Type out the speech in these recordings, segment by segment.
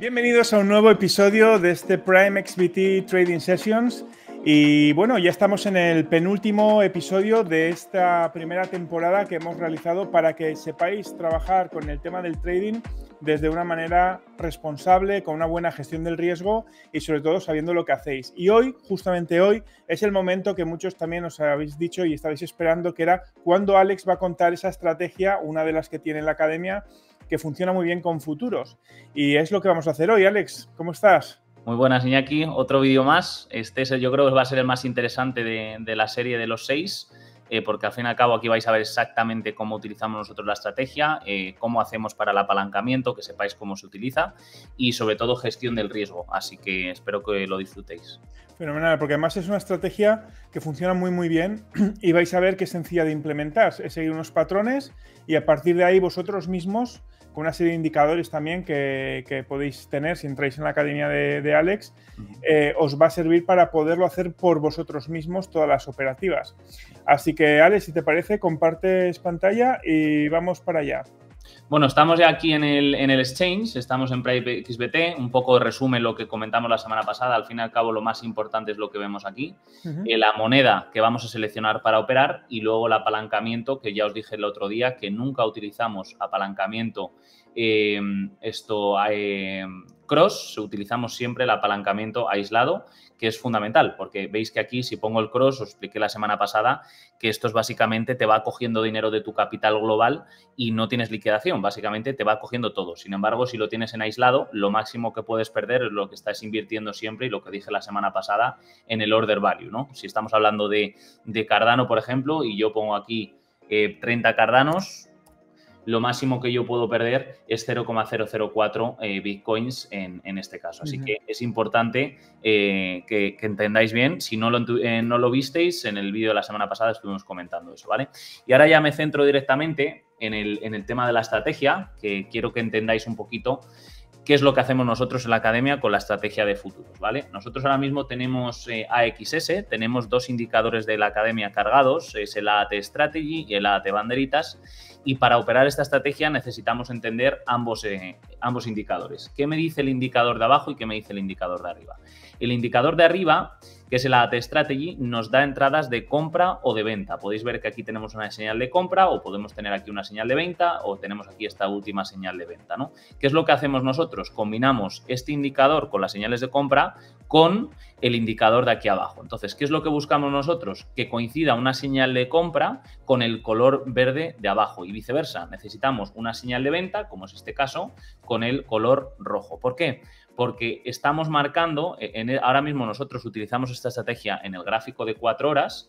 Bienvenidos a un nuevo episodio de este Prime XBT Trading Sessions. Y bueno, ya estamos en el penúltimo episodio de esta primera temporada que hemos realizado para que sepáis trabajar con el tema del trading desde una manera responsable, con una buena gestión del riesgo y sobre todo sabiendo lo que hacéis. Y hoy, justamente hoy, es el momento que muchos también os habéis dicho y estabais esperando, que era cuando Alex va a contar esa estrategia, una de las que tiene en la academia, que funciona muy bien con futuros. Y es lo que vamos a hacer hoy. Alex, ¿cómo estás? Muy buenas, Iñaki. Otro vídeo más. Este es, yo creo que va a ser el más interesante de, la serie de los seis, eh, porque al fin y al cabo aquí vais a ver exactamente cómo utilizamos nosotros la estrategia, eh, cómo hacemos para el apalancamiento, que sepáis cómo se utiliza y sobre todo gestión del riesgo. Así que espero que lo disfrutéis. Fenomenal, porque además es una estrategia que funciona muy muy bien y vais a ver que es sencilla de implementar. Es seguir unos patrones y a partir de ahí vosotros mismos con una serie de indicadores también que, podéis tener si entráis en la academia de, Alex, eh, os va a servir para poderlo hacer por vosotros mismos todas las operativas. Así que, Alex, si te parece, compartes pantalla y vamos para allá. Bueno, estamos ya aquí en el, en el exchange, estamos en XBT, un poco de resumen lo que comentamos la semana pasada, al fin y al cabo lo más importante es lo que vemos aquí, eh, la moneda que vamos a seleccionar para operar y luego el apalancamiento, que ya os dije el otro día que nunca utilizamos apalancamiento eh, esto eh, cross, utilizamos siempre el apalancamiento aislado que es fundamental, porque veis que aquí si pongo el cross, os expliqué la semana pasada que esto es básicamente te va cogiendo dinero de tu capital global y no tienes liquidación, básicamente te va cogiendo todo. Sin embargo, si lo tienes en aislado, lo máximo que puedes perder es lo que estás invirtiendo siempre y lo que dije la semana pasada en el order value, ¿no? Si estamos hablando de, Cardano, por ejemplo, y yo pongo aquí 30 eh, Cardanos, lo máximo que yo puedo perder es 0,004 eh, bitcoins en, este caso. Así que es importante eh, que, entendáis bien. Si no lo, eh, no lo visteis, en el vídeo de la semana pasada estuvimos comentando eso, ¿vale? Y ahora ya me centro directamente en el, en el tema de la estrategia, que quiero que entendáis un poquito qué es lo que hacemos nosotros en la academia con la estrategia de futuros, ¿vale? Nosotros ahora mismo tenemos AXS, tenemos dos indicadores de la academia cargados, es el AAT Strategy y el AAT Banderitas, y para operar esta estrategia necesitamos entender ambos, eh, ambos indicadores. ¿Qué me dice el indicador de abajo y qué me dice el indicador de arriba? El indicador de arriba, que es el AT Strategy, nos da entradas de compra o de venta. Podéis ver que aquí tenemos una señal de compra o podemos tener aquí una señal de venta o tenemos aquí esta última señal de venta. ¿no? ¿Qué es lo que hacemos nosotros? Combinamos este indicador con las señales de compra con el indicador de aquí abajo. Entonces, ¿qué es lo que buscamos nosotros? Que coincida una señal de compra con el color verde de abajo y viceversa. Necesitamos una señal de venta, como es este caso, con el color rojo. ¿Por qué? Porque estamos marcando, e, en ahora mismo nosotros utilizamos esta estrategia en el gráfico de cuatro horas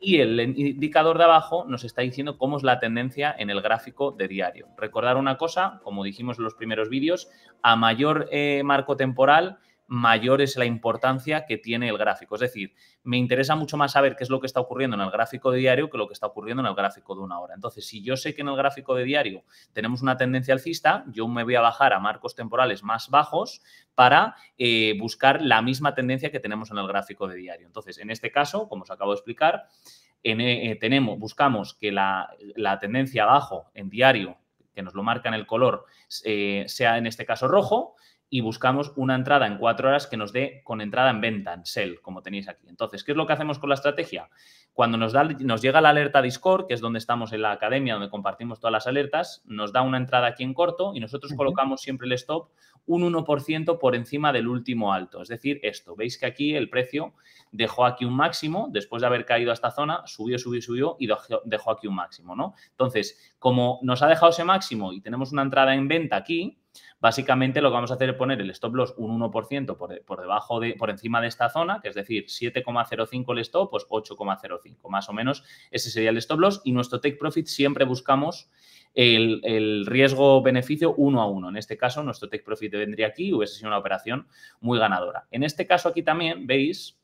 y el indicador de abajo nos está diciendo cómo es la tendencia en el gráfico de diario. Recordar una cosa, como dijimos en los primeros vídeos, a mayor eh, marco temporal, mayor es la importancia que tiene el gráfico. Es decir, me interesa mucho más saber qué es lo que está ocurriendo en el gráfico de diario que lo que está ocurriendo en el gráfico de una hora. Entonces, si yo sé que en el gráfico de diario tenemos una tendencia alcista, yo me voy a bajar a marcos temporales más bajos para eh, buscar la misma tendencia que tenemos en el gráfico de diario. Entonces, en este caso, como os acabo de explicar, eh, tenemos, buscamos que la, tendencia abajo en diario, que nos lo marca en el color, eh, sea en este caso rojo, y buscamos una entrada en cuatro horas que nos dé con entrada en venta, en sell, como tenéis aquí. Entonces, ¿qué es lo que hacemos con la estrategia? Cuando nos, da, nos llega la alerta Discord, que es donde estamos en la academia, donde compartimos todas las alertas, nos da una entrada aquí en corto y nosotros colocamos siempre el stop un 1% por encima del último alto. Es decir, esto, veis que aquí el precio dejó aquí un máximo, después de haber caído a esta zona, subió, subió, subió y dejó aquí un máximo, ¿no? Entonces, como nos ha dejado ese máximo y tenemos una entrada en venta aquí, Básicamente lo que vamos a hacer es poner el stop loss un 1% por, por, debajo de, por encima de esta zona, que es decir, 7,05 el stop, pues 8,05. Más o menos ese sería el stop loss y nuestro take profit siempre buscamos el, riesgo-beneficio uno a uno. En este caso, nuestro take profit vendría aquí y hubiese sido una operación muy ganadora. En este caso aquí también veis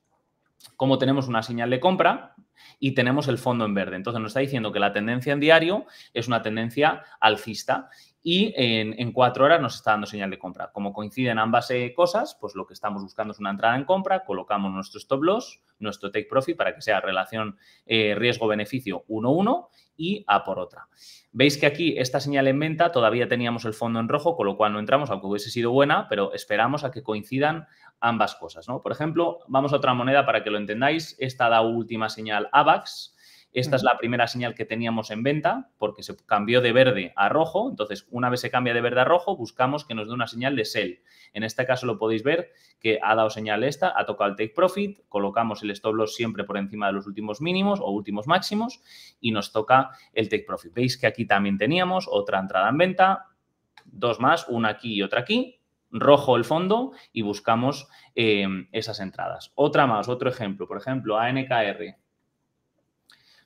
cómo tenemos una señal de compra y tenemos el fondo en verde. Entonces nos está diciendo que la tendencia en diario es una tendencia alcista y en, cuatro horas nos está dando señal de compra. Como coinciden ambas eh, cosas, pues lo que estamos buscando es una entrada en compra, colocamos nuestro stop loss, nuestro take profit para que sea relación eh, riesgo-beneficio 1-1 y A por otra. Veis que aquí esta señal en venta todavía teníamos el fondo en rojo, con lo cual no entramos, aunque hubiese sido buena, pero esperamos a que coincidan ambas cosas. Por ejemplo, vamos a otra moneda para que lo entendáis. Esta da última señal AVAX, esta es la primera señal que teníamos en venta porque se cambió de verde a rojo. Entonces, una vez se cambia de verde a rojo, buscamos que nos dé una señal de sell. En este caso lo podéis ver que ha dado señal esta, ha tocado el take profit, colocamos el stop loss siempre por encima de los últimos mínimos o últimos máximos y nos toca el take profit. Veis que aquí también teníamos otra entrada en venta, dos más, una aquí y otra aquí, rojo el fondo y buscamos eh, esas entradas. Otra más, otro ejemplo, por ejemplo, ANKR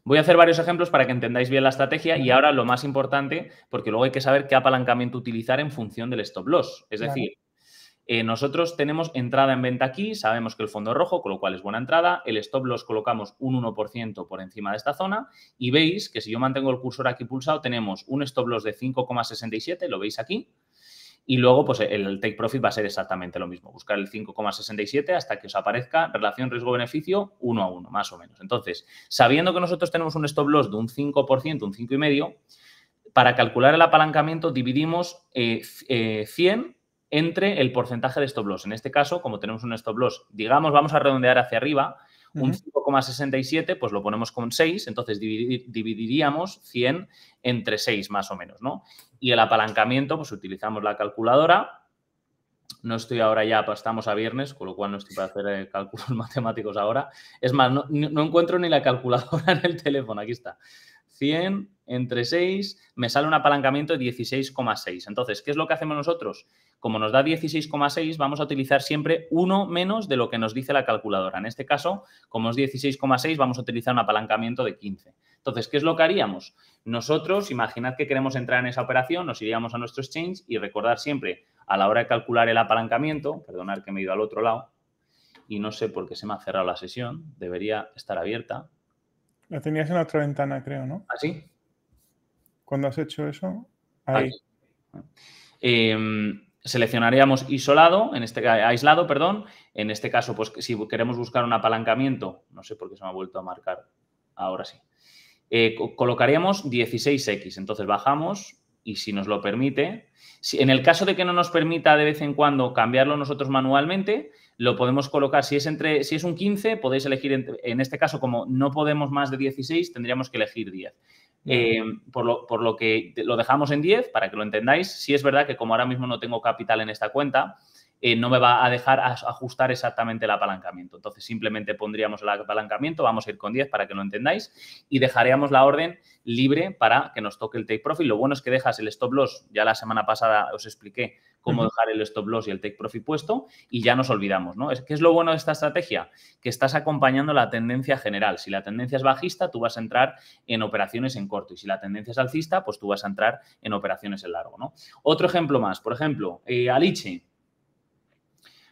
Voy a hacer varios ejemplos para que entendáis bien la estrategia y ahora lo más importante, porque luego hay que saber qué apalancamiento utilizar en función del stop loss. Es decir, eh, nosotros tenemos entrada en venta aquí, sabemos que el fondo es rojo, con lo cual es buena entrada. El stop loss colocamos un 1% por encima de esta zona y veis que si yo mantengo el cursor aquí pulsado, tenemos un stop loss de 5,67, lo veis aquí, y luego, pues el take profit va a ser exactamente lo mismo, buscar el 5,67 hasta que os aparezca relación riesgo-beneficio 1 a 1, más o menos. Entonces, sabiendo que nosotros tenemos un stop loss de un 5%, un 5,5%, para calcular el apalancamiento dividimos 100 eh, entre el porcentaje de stop loss. En este caso, como tenemos un stop loss, digamos, vamos a redondear hacia arriba, un 5,67, pues lo ponemos con 6, entonces dividiríamos 100 entre 6 más o menos, ¿no? Y el apalancamiento, pues utilizamos la calculadora. No estoy ahora ya, pues estamos a viernes, con lo cual no estoy para hacer eh, cálculos matemáticos ahora. Es más, no, no encuentro ni la calculadora en el teléfono, aquí está. 100 entre 6, me sale un apalancamiento de 16,6. Entonces, ¿qué es lo que hacemos nosotros? Como nos da 16,6, vamos a utilizar siempre uno menos de lo que nos dice la calculadora. En este caso, como es 16,6, vamos a utilizar un apalancamiento de 15. Entonces, ¿qué es lo que haríamos? Nosotros, imaginad que queremos entrar en esa operación, nos iríamos a nuestro exchange y recordar siempre a la hora de calcular el apalancamiento, perdonad que me he ido al otro lado y no sé por qué se me ha cerrado la sesión, debería estar abierta. La tenías en otra ventana, creo, ¿no? ¿Así? ¿Ah, Cuando has hecho eso, ahí. Em, seleccionaríamos isolado, en este aislado, perdón. En este caso, pues si queremos buscar un apalancamiento, no sé por qué se me ha vuelto a marcar, ahora sí. Eh, colocaríamos 16X. Entonces bajamos y si nos lo permite, si, en el caso de que no nos permita de vez en cuando cambiarlo nosotros manualmente, lo podemos colocar. Si es, entre, si es un 15, podéis elegir, en este caso, como no podemos más de 16, tendríamos que elegir 10. Eh, por, lo, por, lo, que lo dejamos en 10, para que lo entendáis. Si es verdad que como ahora mismo no tengo capital en esta cuenta, eh, no me va a dejar ajustar exactamente el apalancamiento. Entonces, simplemente pondríamos el apalancamiento, vamos a ir con 10 para que lo entendáis, y dejaríamos la orden libre para que nos toque el take profit. Lo bueno es que dejas el stop loss, ya la semana pasada os expliqué cómo dejar el stop loss y el take profit puesto, y ya nos olvidamos, ¿no? ¿Qué es lo bueno de esta estrategia? Que estás acompañando la tendencia general. Si la tendencia es bajista, tú vas a entrar en operaciones en corto, y si la tendencia es alcista, pues tú vas a entrar en operaciones en largo, ¿no? Otro ejemplo más, por ejemplo, eh, Aliche,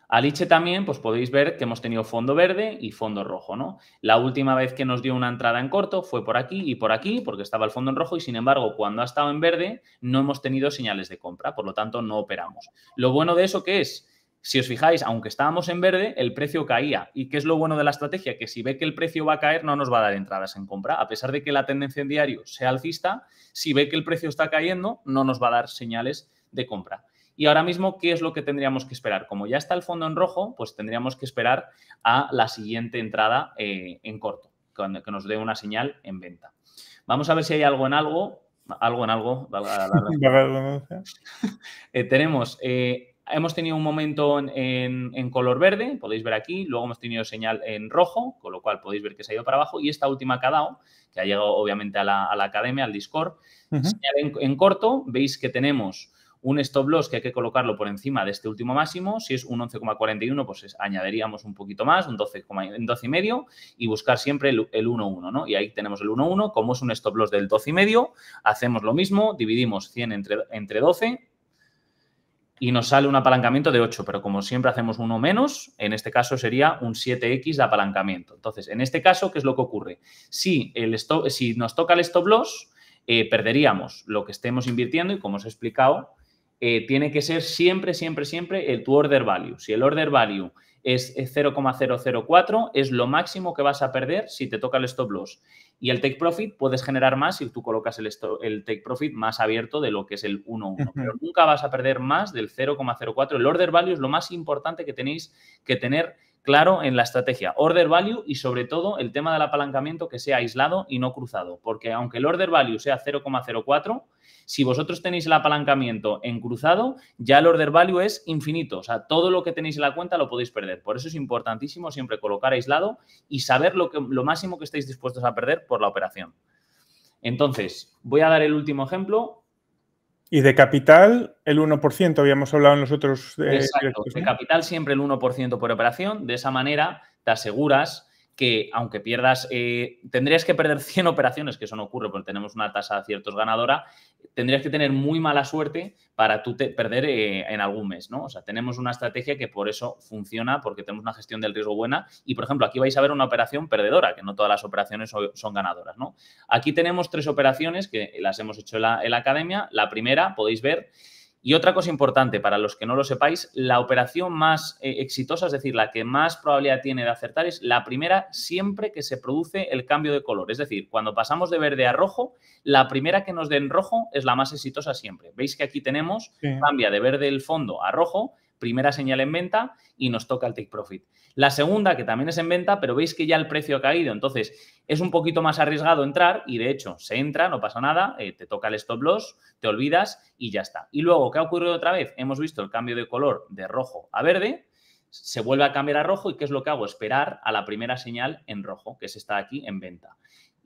Aliche también, pues podéis ver que hemos tenido fondo verde y fondo rojo, ¿no? La última vez que nos dio una entrada en corto fue por aquí y por aquí, porque estaba el fondo en rojo y sin embargo, cuando ha estado en verde, no hemos tenido señales de compra, por lo tanto, no operamos. Lo bueno de eso que es, si os fijáis, aunque estábamos en verde, el precio caía. ¿Y qué es lo bueno de la estrategia? Que si ve que el precio va a caer, no nos va a dar entradas en compra. A pesar de que la tendencia en diario sea alcista, si ve que el precio está cayendo, no nos va a dar señales de compra. Y ahora mismo, ¿qué es lo que tendríamos que esperar? Como ya está el fondo en rojo, pues tendríamos que esperar a la siguiente entrada eh, en corto, que nos dé una señal en venta. Vamos a ver si hay algo en algo, algo en algo, eh, tenemos, eh, hemos tenido un momento en, color verde, podéis ver aquí, luego hemos tenido señal en rojo, con lo cual podéis ver que se ha ido para abajo, y esta última dado, que ha llegado obviamente a la, academia, al Discord, señal en corto, veis que tenemos un stop loss que hay que colocarlo por encima de este último máximo. Si es un 11,41, pues añadiríamos un poquito más, un 12,5 y buscar siempre el, 1,1, ¿no? Y ahí tenemos el 1,1. Como es un stop loss del 12,5, hacemos lo mismo, dividimos 100 entre, entre 12 y nos sale un apalancamiento de 8, pero como siempre hacemos uno menos, en este caso sería un 7x de apalancamiento. Entonces, en este caso, ¿qué es lo que ocurre? Si, el stop, si nos toca el stop loss, eh, perderíamos lo que estemos invirtiendo y como os he explicado, eh, tiene que ser siempre, siempre, siempre el tu order value. Si el order value es 0,004, es lo máximo que vas a perder si te toca el stop loss. Y el take profit puedes generar más si tú colocas el, el take profit más abierto de lo que es el 1,1. Pero nunca vas a perder más del 0,04. El order value es lo más importante que tenéis que tener claro en la estrategia. Order value y sobre todo el tema del apalancamiento que sea aislado y no cruzado. Porque aunque el order value sea 0,04, si vosotros tenéis el apalancamiento en cruzado, ya el order value es infinito. O sea, todo lo que tenéis en la cuenta lo podéis perder. Por eso es importantísimo siempre colocar aislado y saber lo, que, lo máximo que estáis dispuestos a perder por la operación. Entonces, voy a dar el último ejemplo. Y de capital, el 1%, habíamos hablado en los otros. Eh, Exacto, de capital siempre el 1% por operación. De esa manera te aseguras que aunque pierdas, eh, tendrías que perder 100 operaciones, que eso no ocurre porque tenemos una tasa de aciertos ganadora, tendrías que tener muy mala suerte para tú perder eh, en algún mes, ¿no? O sea, tenemos una estrategia que por eso funciona, porque tenemos una gestión del riesgo buena y, por ejemplo, aquí vais a ver una operación perdedora, que no todas las operaciones son, ganadoras, ¿no? Aquí tenemos tres operaciones que las hemos hecho en la academia. La primera, podéis ver, y otra cosa importante, para los que no lo sepáis, la operación más eh, exitosa, es decir, la que más probabilidad tiene de acertar, es la primera siempre que se produce el cambio de color. Es decir, cuando pasamos de verde a rojo, la primera que nos den rojo es la más exitosa siempre. Veis que aquí tenemos, cambia de verde el fondo a rojo, primera señal en venta y nos toca el take profit. La segunda, que también es en venta, pero veis que ya el precio ha caído, entonces es un poquito más arriesgado entrar y de hecho se entra, no pasa nada, eh, te toca el stop loss, te olvidas y ya está. Y luego, ¿qué ha ocurrido otra vez? Hemos visto el cambio de color de rojo a verde, se vuelve a cambiar a rojo y ¿qué es lo que hago? Esperar a la primera señal en rojo, que es esta aquí en venta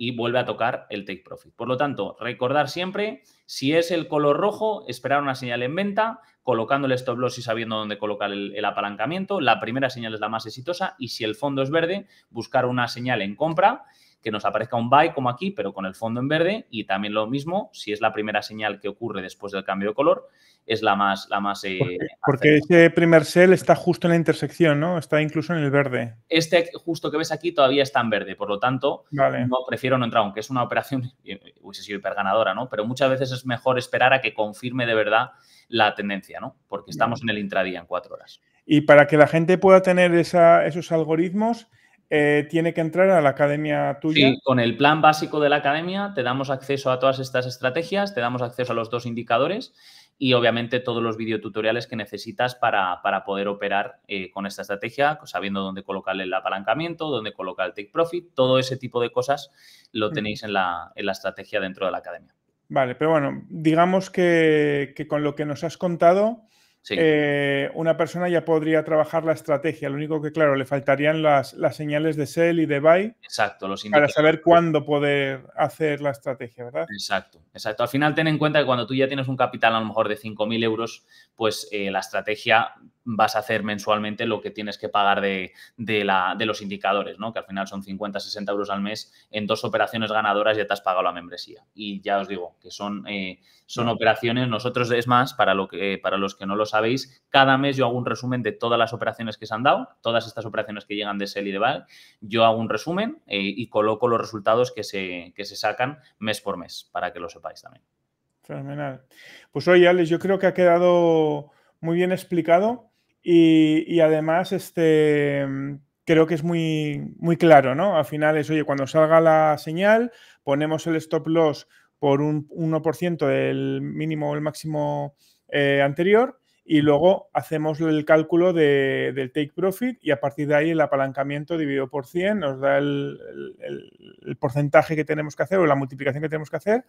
y vuelve a tocar el take profit. Por lo tanto, recordar siempre, si es el color rojo, esperar una señal en venta, colocando el stop loss y sabiendo dónde colocar el, apalancamiento. La primera señal es la más exitosa y si el fondo es verde, buscar una señal en compra que nos aparezca un buy como aquí, pero con el fondo en verde y también lo mismo, si es la primera señal que ocurre después del cambio de color, es la más... La más eh, porque, ese primer sell está justo en la intersección, ¿no? Está incluso en el verde. Este justo que ves aquí todavía está en verde, por lo tanto, no prefiero no entrar, aunque es una operación, hubiese sido hiper ganadora, ¿no? Pero muchas veces es mejor esperar a que confirme de verdad la tendencia, ¿no? Porque estamos en el intradía en cuatro horas. Y para que la gente pueda tener esos algoritmos, eh, tiene que entrar a la academia tuya. Sí, con el plan básico de la academia te damos acceso a todas estas estrategias, te damos acceso a los dos indicadores y obviamente todos los videotutoriales que necesitas para, poder operar eh, con esta estrategia, sabiendo dónde colocar el apalancamiento, dónde colocar el take profit, todo ese tipo de cosas lo tenéis en la, en la estrategia dentro de la academia. Vale, pero bueno, digamos que, con lo que nos has contado, eh, una persona ya podría trabajar la estrategia. Lo único que, claro, le faltarían las, señales de sell y de buy. Exacto, los Para saber cuándo poder hacer la estrategia, ¿verdad? Exacto, exacto. Al final, ten en cuenta que cuando tú ya tienes un capital a lo mejor de 5.000 euros, pues eh, la estrategia vas a hacer mensualmente lo que tienes que pagar de, la, de, los indicadores, ¿no? Que al final son 50, 60 euros al mes. En dos operaciones ganadoras ya te has pagado la membresía. Y ya os digo que son, eh, son operaciones, nosotros es más, para, lo que, para los que no lo sabéis, cada mes yo hago un resumen de todas las operaciones que se han dado, todas estas operaciones que llegan de sell y de buy, yo hago un resumen eh, y coloco los resultados que se, que se sacan mes por mes, para que lo sepáis también. Fenomenal. Pues oye, Alex, yo creo que ha quedado muy bien explicado. Y, además, este, creo que es muy, muy claro, ¿no? Al final es, oye, cuando salga la señal, ponemos el stop loss por un 1% del mínimo o el máximo eh, anterior y luego hacemos el cálculo del take profit y a partir de ahí el apalancamiento dividido por 100 nos da el, porcentaje que tenemos que hacer o la multiplicación que tenemos que hacer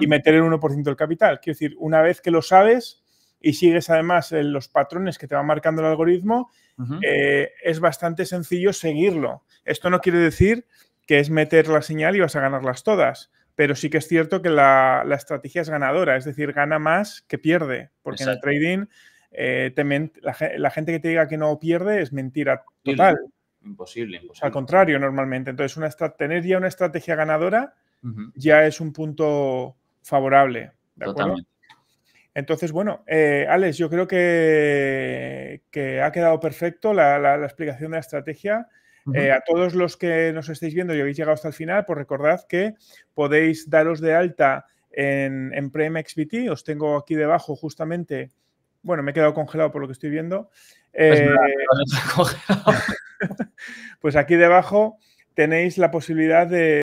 y meter el 1% del capital. Quiero decir, una vez que lo sabes, y sigues además los patrones que te va marcando el algoritmo, eh, es bastante sencillo seguirlo. Esto no quiere decir que es meter la señal y vas a ganarlas todas, pero sí que es cierto que la, estrategia es ganadora, es decir, gana más que pierde, porque en el trading eh, la, gente que te diga que no pierde es mentira total. Imposible, Al contrario, normalmente. Entonces, una, tener ya una estrategia ganadora ya es un punto favorable. ¿de Totalmente. Entonces, bueno, eh, Alex, yo creo que, ha quedado perfecto la, explicación de la estrategia. Eh, a todos los que nos estáis viendo y habéis llegado hasta el final, pues recordad que podéis daros de alta en, en Prime XBT. Os tengo aquí debajo justamente, bueno, me he quedado congelado por lo que estoy viendo. Pues, Eh, pues aquí debajo tenéis la posibilidad de...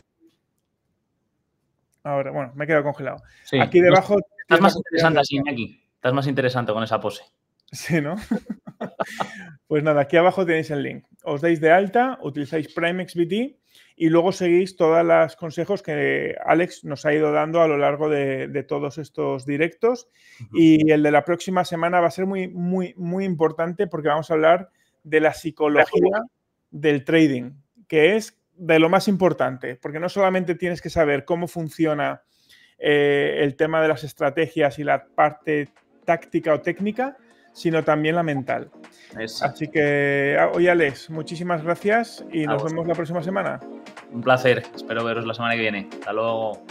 Ahora, bueno, me he quedado congelado. sí. Aquí debajo... Estás más interesante así, Iñaki. Estás más interesante con esa pose. Sí, ¿no? pues nada, aquí abajo tenéis el link. Os dais de alta, utilizáis Prime XBT y luego seguís todos los consejos que Alex nos ha ido dando a lo largo de, de todos estos directos. Y el de la próxima semana va a ser muy, muy, muy importante porque vamos a hablar de la psicología del trading, que es de lo más importante, porque no solamente tienes que saber cómo funciona eh, el tema de las estrategias y la parte táctica o técnica, sino también la mental. Así que, ah, oye Alex, muchísimas gracias y A nos vemos la próxima semana. un placer. Espero veros la semana que viene. Hasta luego.